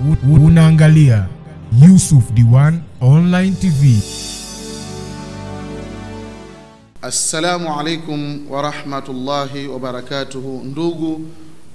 Unaangalia Yusuf Diwan Online TV. Assalamu alaikum warahmatullahi wabarakatuhu, ndugu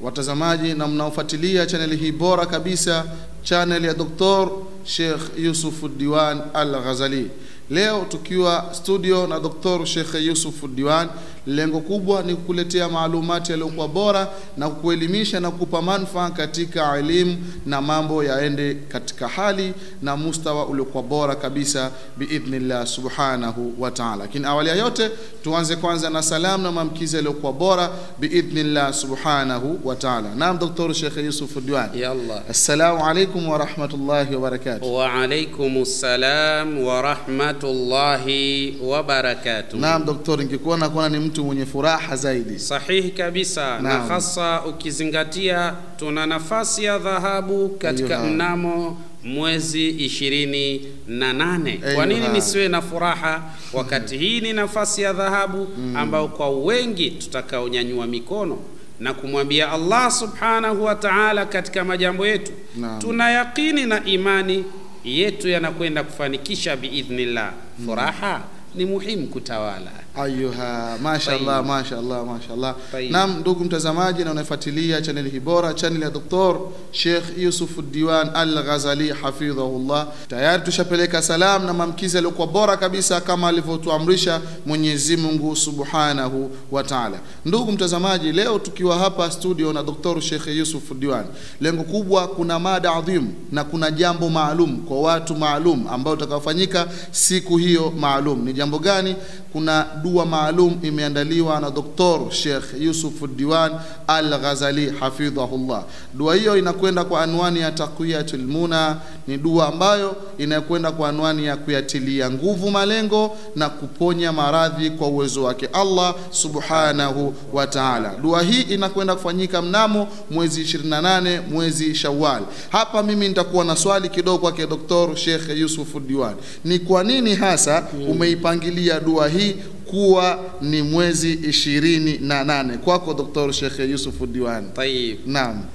watazamaji na mnaofuatilia chaneli hii bora kabisa, chaneli ya Dr. Sheikh Yusuf Diwan Al Ghazali. Leo tukiwa studio na Dr. Sheikh Yusuf Diwan, Lengo kubwa ni kukuletea maalumati yaliyokuwa bora na kukuelimisha na kukupa manufaa katika elimu na mambo yaende katika hali na mustawa uliokuwa bora kabisa biidhnillah subhanahu wa ta'ala. Lakini awali ya yote tuanze kwanza na salamu na maamkizi yaliyokuwa bora biidhnillah subhanahu wa ta'ala. Naam, Dr. Sheikh Yusuf Diwan. Allah. Assalamu alaykum wa rahmatullahi wa barakatuh. Wa alaykumus salam wa rahmatullahi wa barakatuh. Naam, Dr. ningekuwa nakuona ni mtu mwenye furaha zaidi. sahihi kabisa na hasa ukizingatia tuna nafasi ya dhahabu katika Ayuha. mnamo mwezi ishirini na nane. Kwa nini nisiwe na furaha? Wakati hii ni nafasi ya dhahabu ambayo kwa wengi tutakaonyanyua mikono na kumwambia Allah subhanahu wa ta'ala katika majambo yetu. Naam. tuna yaqini na imani yetu yanakwenda kufanikisha biidhnillah furaha ni muhimu kutawala Ayuha, mashallah, mashallah, mashallah. Naam, ndugu mtazamaji na unafuatilia chaneli hii bora, chaneli ya Doktor Sheikh Yusuf Diwan Al Ghazali hafidhahullah. Tayari tushapeleka salam na mamkizi aliyokuwa bora kabisa kama alivyotuamrisha Mwenyezi Mungu Subhanahu wa Ta'ala. Ndugu mtazamaji, leo tukiwa hapa studio na Doktor Sheikh Yusuf Diwan, lengo kubwa, kuna mada adhimu na kuna jambo maalum kwa watu maalum ambao utakaofanyika siku hiyo maalum. Ni jambo gani? Kuna dua maalum imeandaliwa na Doktor Sheikh Yusuf Diwan Al Ghazali hafidhahullah. Dua hiyo inakwenda kwa anwani ya taqwiyatul muna, ni dua ambayo inakwenda kwa anwani ya kuyatilia nguvu malengo na kuponya maradhi kwa uwezo wake Allah subhanahu wa ta'ala. Dua hii inakwenda kufanyika mnamo mwezi 28 mwezi Shawwal. Hapa mimi nitakuwa na swali kidogo kwake Doktor Sheikh Yusuf Diwan, ni kwa nini hasa umeipangilia dua hii kuwa ni mwezi ishirini na nane kwako Dr. Sheikh Yusuf Diwan. طيب Naam.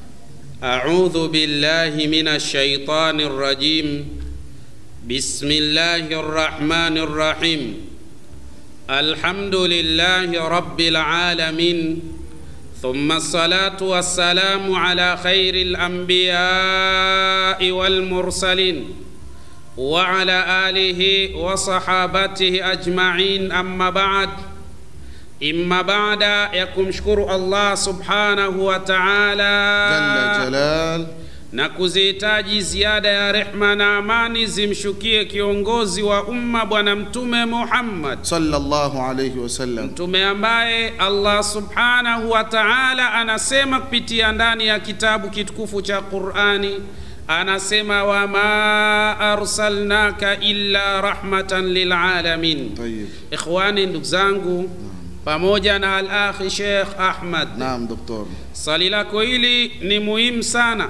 أعوذ بالله من الشيطان الرجيم بسم الله الرحمن الرحيم الحمد لله رب العالمين ثم الصلاة والسلام على خير الأنبياء والمرسلين وعلى آله وصحابته أجمعين أما بعد إما بعد يكم شكر الله سبحانه وتعالى Jalla jalal. na kuzihitaji ziada ya rehma na amani zimshukie kiongozi wa umma bwana mtume Muhammad Sallallahu alayhi wasallam. mtume ambaye Allah subhanahu wa ta'ala anasema kupitia ndani ya kitabu kitukufu cha Qur'ani anasema wama arsalnaka illa rahmatan lilalamin ikhwani ndugu zangu pamoja na al-akhi Sheikh Ahmad Naam, Doktor. Swali lako hili ni muhimu sana.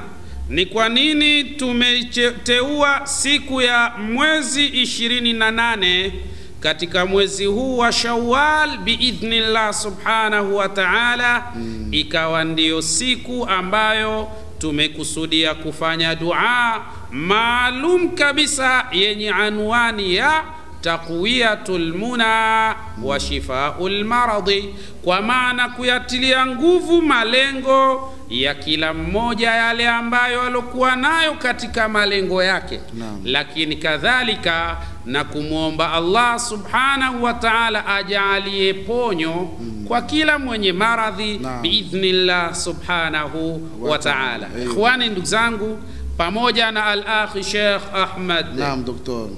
Ni kwa nini tumeteua siku ya mwezi ishirini na nane katika mwezi huu wa Shawwal biidhnillah subhanahu wa ta'ala, mm. ikawa ndiyo siku ambayo tumekusudia kufanya dua maalum kabisa yenye anwani ya taqwiyatul muna wa shifaul maradhi, kwa maana kuyatilia nguvu malengo ya kila mmoja yale ambayo alokuwa nayo katika malengo yake Naam. lakini kadhalika na kumwomba Allah subhanahu wa ta'ala ajaalie ponyo kwa kila mwenye maradhi biidhnillah subhanahu Wa ta'ala. Ikhwani, ndugu zangu, pamoja na al-akhi Sheikh Ahmad Naam, Doktor.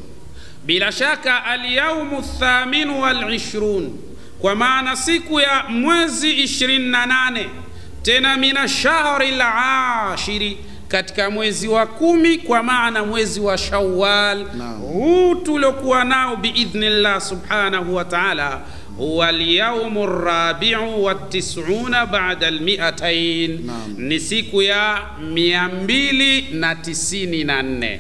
Bila shaka alyaumu thaminu wal ishrun, kwa maana siku ya mwezi ishirini na nane tena mina shahri lashiri, katika mwezi wa kumi, kwa maana mwezi wa Shawwal huu tuliokuwa nao biidhnillah subhanahu wa ta'ala واليوم الرابع والتسعون بعد المئتين نعم. ni siku ya 294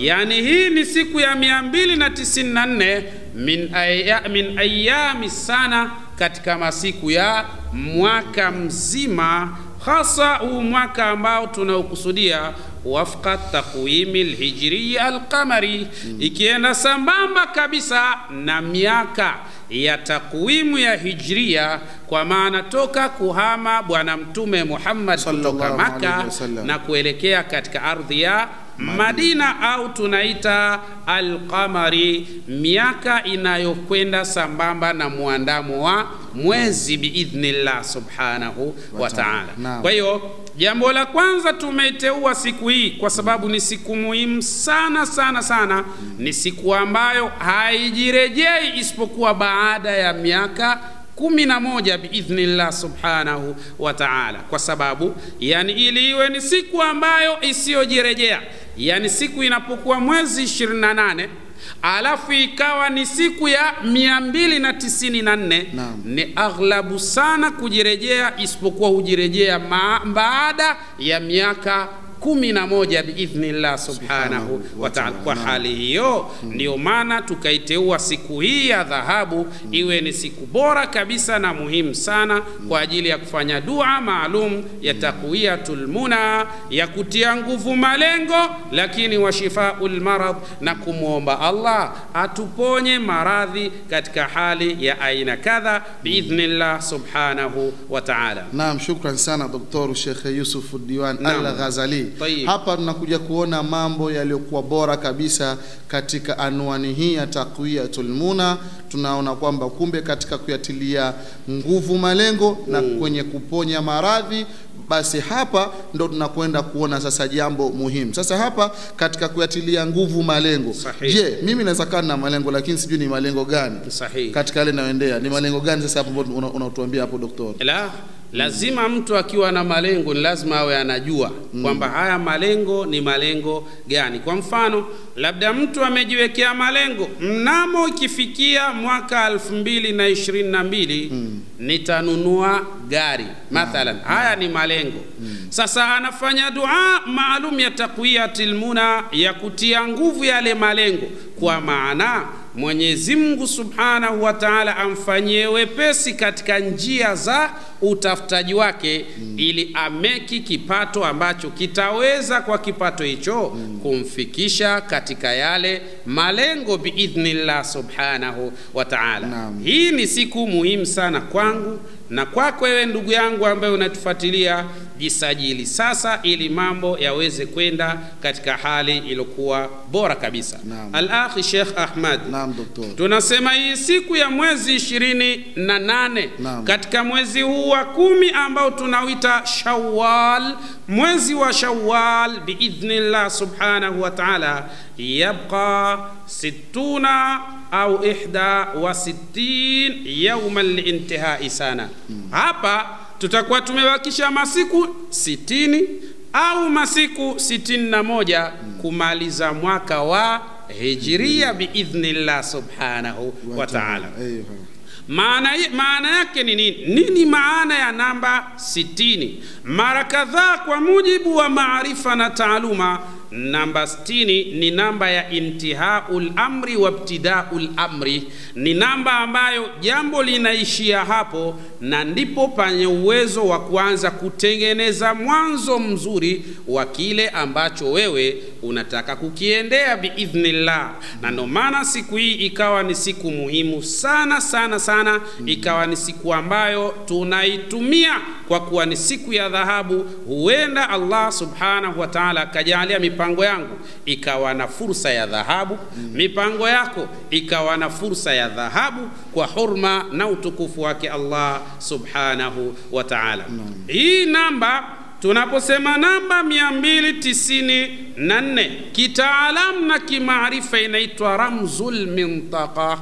yani hii ni siku ya 294 min, aya, min ayami sana katika masiku ya mwaka mzima hasa huu mwaka ambao tunaukusudia wafqa taqwimi lhijriyi alqamari, ikienda sambamba kabisa na miaka ya takwimu ya hijria, kwa maana toka kuhama Bwana Mtume Muhammad kutoka Maka na kuelekea katika ardhi ya Madina. Au tunaita alqamari, miaka inayokwenda sambamba na muandamo wa mwezi biidhnillah subhanahu wa ta'ala. Kwa hiyo jambo la kwanza tumeiteua siku hii kwa sababu ni siku muhimu sana sana sana, ni siku ambayo haijirejei isipokuwa baada ya miaka kumi na moja biidhnillah subhanahu wa ta'ala, kwa sababu yani ili iwe ni siku ambayo isiyojirejea, yani siku inapokuwa mwezi 28 alafu ikawa ni siku ya 294 Naam. ni aghlabu sana kujirejea, isipokuwa hujirejea baada ya miaka kumi na moja biidhnillah subhanahu wa ta'ala. Kwa hali hiyo ndio maana tukaiteua siku hii ya dhahabu iwe ni siku bora kabisa na muhimu sana kwa ajili ya kufanya dua maalum ya taqwiyatul muna ya kutia nguvu malengo, lakini wa shifaul marad, na kumwomba Allah atuponye maradhi katika hali ya aina kadha biidhnillah subhanahu wa ta'ala. Naam, shukran sana Daktari Sheikh Yusuf Diwan. Al-Ghazali. Tayyib. Hapa tunakuja kuona mambo yaliyokuwa bora kabisa katika anwani hii ya taqwiyatul muna. Tunaona kwamba kumbe katika kuyatilia nguvu malengo mm. na kwenye kuponya maradhi basi hapa ndo tunakwenda kuona sasa jambo muhimu. Sasa hapa katika kuyatilia nguvu malengo, je, mimi naweza kaa na malengo lakini sijui ni malengo gani Sahihi. katika yale nayoendea, ni malengo gani sasa hapo ambao una- unatuambia hapo daktari? La, lazima mtu akiwa na malengo ni lazima awe anajua kwamba haya malengo ni malengo gani. Kwa mfano, labda mtu amejiwekea malengo. Mnamo ikifikia mwaka elfu mbili na ishirini na mbili nitanunua gari mathalan. Haya ni malengo. Sasa anafanya dua maalum ya takwiyati muna ya kutia nguvu yale malengo, kwa maana Mwenyezi Mungu Subhanahu wa Ta'ala amfanyie wepesi katika njia za utafutaji wake mm. ili ameki kipato ambacho kitaweza kwa kipato hicho mm. kumfikisha katika yale malengo biidhnillah Subhanahu wa Ta'ala. Naam. Hii ni siku muhimu sana kwangu na kwako wewe ndugu yangu ambaye unatufuatilia, jisajili sasa ili mambo yaweze kwenda katika hali iliyokuwa bora kabisa. Al-akhi Sheikh Ahmad, Naam, daktari. tunasema hii siku ya mwezi ishirini na nane katika mwezi huu wa kumi ambao tunawita Shawwal, mwezi wa Shawwal biidhnillah subhanahu wa ta'ala, yabqa sittuna au ihda wa sittin yauman liintihai sana. Hapa tutakuwa tumebakisha masiku sitini au masiku sitini na moja kumaliza mwaka wa hijiria biidhnillah subhanahu wa ta'ala. Maana, maana yake ni nini? Nini maana ya namba sitini? Mara kadhaa kwa mujibu wa maarifa na taaluma, namba sitini ni namba ya intihaul amri wa ibtidaul amri, ni namba ambayo jambo linaishia hapo na ndipo panye uwezo wa kuanza kutengeneza mwanzo mzuri wa kile ambacho wewe unataka kukiendea biidhnillah. Na ndio maana siku hii ikawa ni siku muhimu sana sana sana, ikawa ni siku ambayo tunaitumia kwa kuwa ni siku ya dhahabu. Huenda Allah subhanahu wa ta'ala akajalia mipango yangu ikawa na fursa ya dhahabu, mipango yako ikawa na fursa ya dhahabu kwa hurma na utukufu wake Allah subhanahu wa ta'ala. Hii namba tunaposema namba 294 kitaalamu na kimaarifa inaitwa ramzul mintaqa,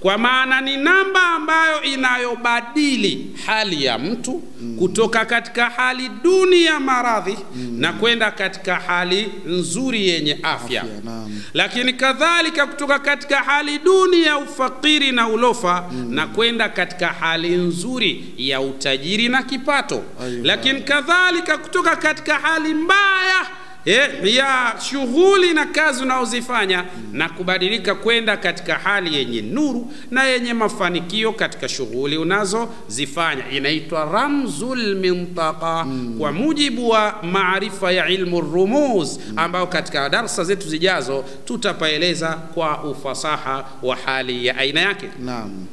kwa maana ni namba ambayo inayobadili hali ya mtu kutoka katika hali duni ya maradhi mm. na kwenda katika hali nzuri yenye afya, Afya, naam. lakini kadhalika kutoka katika hali duni ya ufakiri na ulofa mm. na kwenda katika hali nzuri ya utajiri na kipato, Ayu, lakini kadhalika kutoka katika hali mbaya eh, ya shughuli na kazi unaozifanya na kubadilika kwenda katika hali yenye nuru na yenye mafanikio katika shughuli unazozifanya. Inaitwa ramzul mintaka mm. kwa mujibu wa maarifa ya ilmu rumuz ambayo katika darsa zetu zijazo tutapaeleza kwa ufasaha wa hali ya aina yake. Naam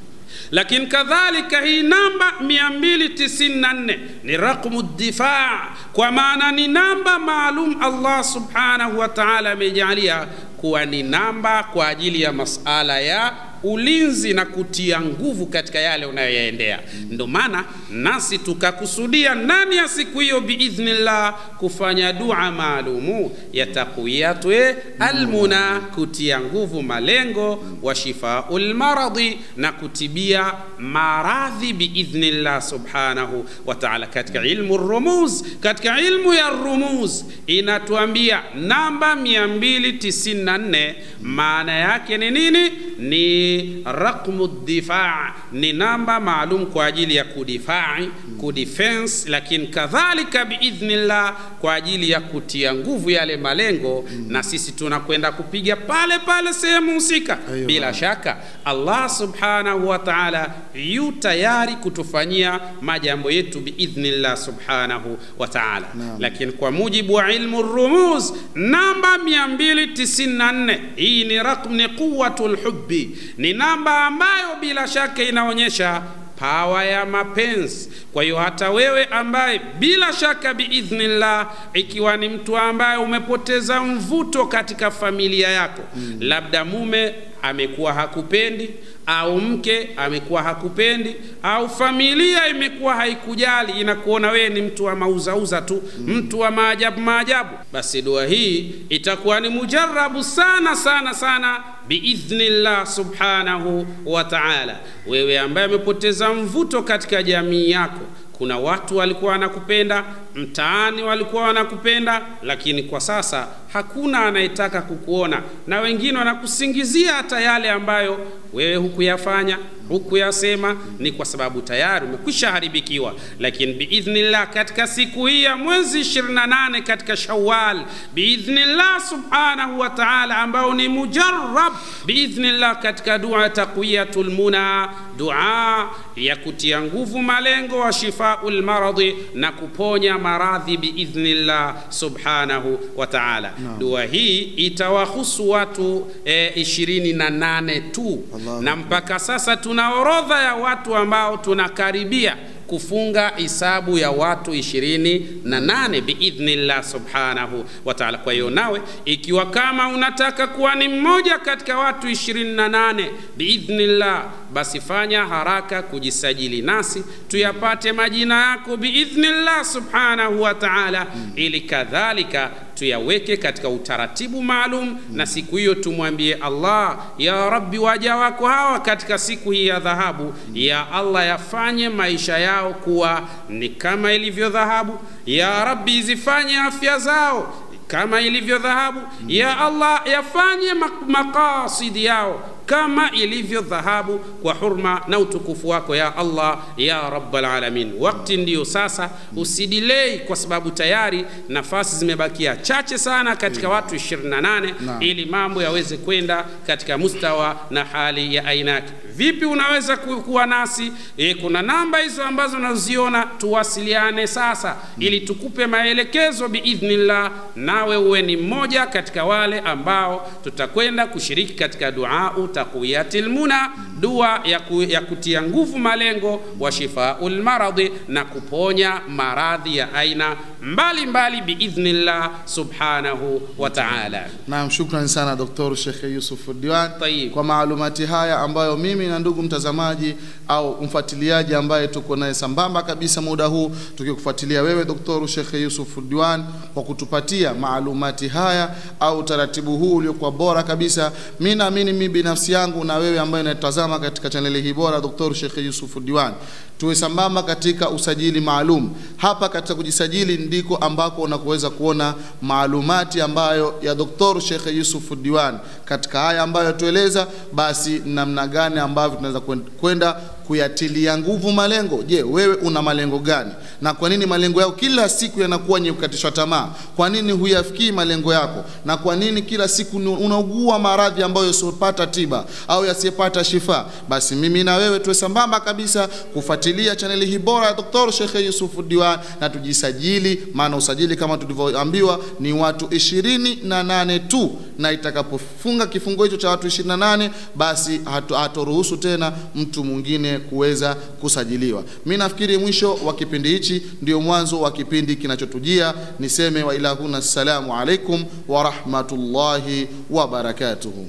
lakini kadhalika hii namba 294 ni raqmu difaa. Kwa maana ni namba maalum allah subhanahu wa taala amejaalia kuwa ni namba kwa ajili ya masala ya ulinzi na kutia nguvu katika yale unayoyaendea. Ndio maana nasi tukakusudia ndani ya siku hiyo biidhnillah kufanya dua maalumu ya taqwiyatwe almuna kutia nguvu malengo wa shifau maradhi, na kutibia maradhi biidhnillah subhanahu wa taala. Katika ilmu rumuz katika ilmu ya rumuz inatuambia namba 294 maana yake ni nini ni raqmu difaa ni namba maalum kwa ajili ya kudifai kudefense lakini kadhalika biidhnillah kwa ajili ya kutia nguvu yale malengo mm. na sisi tunakwenda kupiga pale pale sehemu husika. Bila shaka allah subhanahu wa taala yu tayari kutufanyia majambo yetu biidhnillah subhanahu wa taala. Lakini kwa mujibu wa ilmu rumuz namba 294 hii ni raqm ni quwwatul hubbi, ni namba ambayo bila shaka inaonyesha pawa ya mapenzi kwa hiyo hata wewe ambaye bila shaka biidhnillah ikiwa ni mtu ambaye umepoteza mvuto katika familia yako mm. labda mume amekuwa hakupendi au mke amekuwa hakupendi au familia imekuwa haikujali inakuona wewe ni mtu wa mauzauza tu mtu wa maajabu maajabu. Basi dua hii itakuwa ni mujarabu sana sana sana biidhnillah subhanahu wa taala. Wewe ambaye amepoteza mvuto katika jamii yako kuna watu walikuwa wanakupenda mtaani walikuwa wanakupenda lakini kwa sasa hakuna anayetaka kukuona. Na wengine wanakusingizia hata yale ambayo wewe hukuyafanya hukuyasema ni kwa sababu tayari umekwisha haribikiwa. Lakini biidhnillah katika siku hii ya mwezi 28 katika Shawwal, biidhnillah subhanahu wa taala ambao ni mujarrab biidhnillah katika dua taqwiyatul muna, dua ya kutia nguvu malengo wa shifaul maradhi, na kuponya maradhi biidhnillah subhanahu wa taala dua hii itawahusu watu e, ishirini na nane tu Allah. na mpaka sasa tuna orodha ya watu ambao tunakaribia kufunga hisabu ya watu ishirini na nane biidhnillah subhanahu wa taala. Kwa hiyo nawe ikiwa kama unataka kuwa ni mmoja katika watu ishirini na nane biidhnillah, basi fanya haraka kujisajili nasi tuyapate majina yako biidhnillah subhanahu wa taala, mm. ili kadhalika tuyaweke katika utaratibu maalum mm. na siku hiyo tumwambie Allah, ya Rabbi, waja wako hawa katika siku hii ya dhahabu, mm. ya Allah, yafanye maisha yao kuwa ni kama ilivyo dhahabu. Ya Rabbi, zifanye afya zao kama ilivyo dhahabu. Ya Allah, yafanye makasidi yao kama ilivyo dhahabu kwa hurma na utukufu wako ya Allah ya rabbal alamin. Wakati ndiyo sasa, usidilei kwa sababu tayari nafasi zimebakia chache sana katika watu 28 na, ili mambo yaweze kwenda katika mustawa na hali ya aina yake. Vipi unaweza ku- kuwa nasi? E, kuna namba hizo ambazo unaziona, tuwasiliane sasa ili tukupe maelekezo biidhnillah, nawe uwe ni mmoja katika wale ambao tutakwenda kushiriki katika duau taqwiyatil muna, dua ya, ku, ya kutia nguvu malengo wa shifaul maradhi na kuponya maradhi ya aina mbalimbali biidhnillah subhanahu wa ta'ala. Naam, shukrani sana Dr. Sheikh Yusuf Diwan Taib. kwa maalumati haya ambayo mimi na ndugu mtazamaji au mfuatiliaji ambaye tuko naye sambamba kabisa muda huu tukikufuatilia wewe Dr. Sheikh Yusuf Diwan kwa kutupatia maalumati haya au utaratibu huu uliokuwa bora kabisa. Mimi naamini mimi binafsi yangu na wewe ambaye unatazama katika chaneli hii bora Dr. Sheikh Yusuf Diwan tuwe sambamba katika usajili maalum. Hapa katika kujisajili ndiko ambako unakuweza kuona maalumati ambayo ya Dr. Sheikh Yusuf Diwan katika haya ambayo tueleza, basi namna gani ambavyo tunaweza kwenda kuyatilia nguvu malengo. Je, wewe una malengo gani? Na kwa nini malengo yako kila siku yanakuwa yenye kukatishwa tamaa? Kwa nini huyafikii malengo yako? Na kwa nini kila siku unaugua maradhi ambayo yasiyopata tiba au yasiyepata shifa? Basi mimi na wewe tuwe sambamba kabisa kufuatilia chaneli hii bora ya Dr. Sheikh Yusuf Diwan na tujisajili, maana usajili kama tulivyoambiwa ni watu ishirini na nane tu, na itakapofunga kifungo hicho cha watu 28 basi hatoruhusu tena mtu mwingine kuweza kusajiliwa. Mi nafikiri mwisho wa kipindi hichi ndio mwanzo wa kipindi kinachotujia. Niseme wa ilahuna, assalamu alaikum wa rahmatullahi wa barakatuhu.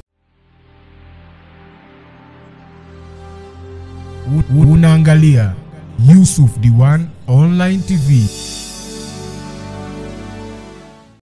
Unaangalia Yusuf Diwan Online TV.